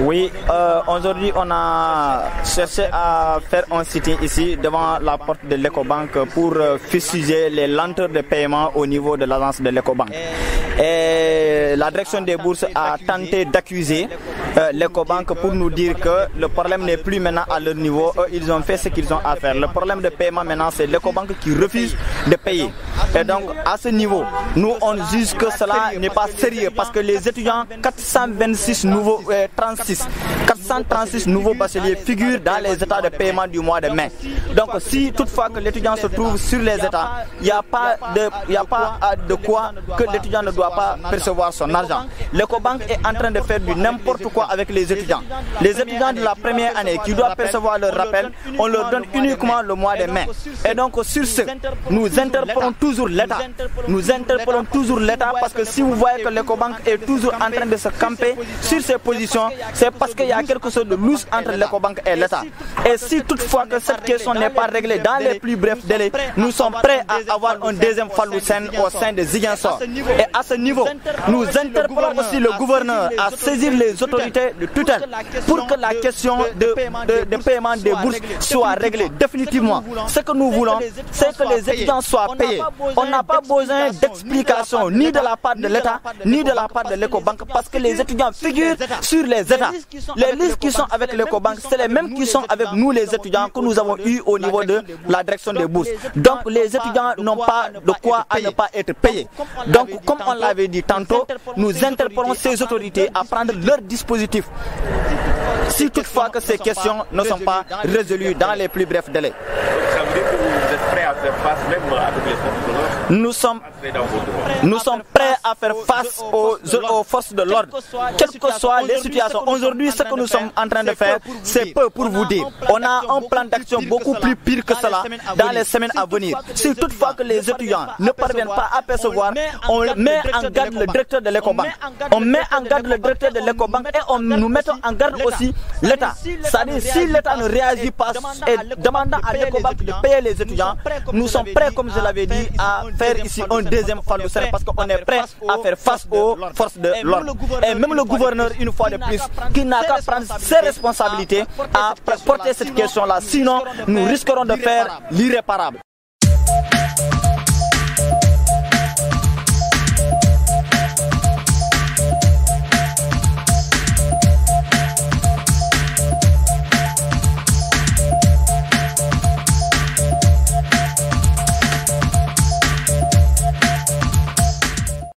Oui, euh, aujourd'hui on a cherché à faire un sitting ici devant la porte de l'Ecobank pour euh, fustiger les lenteurs de paiement au niveau de l'agence de l'Ecobank. Et la direction des bourses a tenté d'accuser euh, l'Ecobank pour nous dire que le problème n'est plus maintenant à leur niveau. Eux, ils ont fait ce qu'ils ont à faire. Le problème de paiement maintenant, c'est l'Ecobank qui refuse de payer. Et donc, à ce niveau, nous, on juge que cela n'est pas sérieux parce que les étudiants, 426 nouveaux, 36, 436 nouveaux bacheliers figurent dans les états de paiement du mois de mai. Donc, si toutefois que l'étudiant se trouve sur les états, il n'y a pas de, a pas de quoi que l'étudiant ne doit pas percevoir son argent. L'Ecobank est en train de faire du n'importe quoi avec les étudiants. Les étudiants de la première année qui doivent percevoir leur rappel, on leur donne uniquement le mois de mai. Et donc, sur ce, nous interpellons l'État. Nous interpellons toujours l'État parce que si vous voyez que l'Ecobank est toujours en train de se camper sur ses positions, c'est parce qu'il y a quelque chose de louche entre l'Ecobank et l'État. Et si toutefois que cette question n'est pas réglée dans les plus brefs délais, nous sommes prêts à avoir un deuxième Faloussen au sein des Ziguinchor. Et à ce niveau, nous interpellons aussi le gouverneur à saisir les autorités de tutelle pour que la question de, de, paiement des bourses soit réglée définitivement. Ce que nous voulons, c'est que les étudiants soient payés. On n'a pas besoin d'explications ni de la part de l'État, ni de la part de l'Ecobank, parce que les étudiants figurent sur les États. Les listes qui sont avec l'Ecobank, c'est les mêmes qui sont avec nous les étudiants que nous avons eu au niveau de la direction des bourses. Donc les étudiants n'ont pas de quoi à ne pas être payés. Donc comme on l'avait dit tantôt, nous interpellons ces autorités à prendre leur dispositif si toutefois que ces questions ne sont pas résolues dans les plus brefs délais. Nous sommes, nous sommes prêts à faire face aux, aux forces de l'ordre, quelles que soient les situations. Aujourd'hui, ce que nous sommes en train de faire, c'est peu pour vous dire. On a un plan d'action beaucoup plus pire que cela dans les semaines à venir. Si toutefois que les étudiants ne parviennent pas à percevoir, on met en garde le directeur de l'écobank. On met en garde le directeur de l'écobank et on nous met en garde aussi l'État. C'est-à-dire si l'État ne réagit pas et demandant à l'écobank de payer les étudiants, nous sommes prêts, comme je l'avais dit, à faire ici un deuxième Fallou parce qu'on est prêt à faire face aux forces de l'ordre. Et même le gouverneur, une fois de plus, qui n'a qu'à prendre ses responsabilités à porter cette question-là. Sinon, nous risquerons de faire l'irréparable.